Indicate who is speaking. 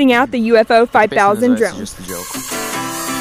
Speaker 1: testing out the UFO 5000 drone.
Speaker 2: Just a joke.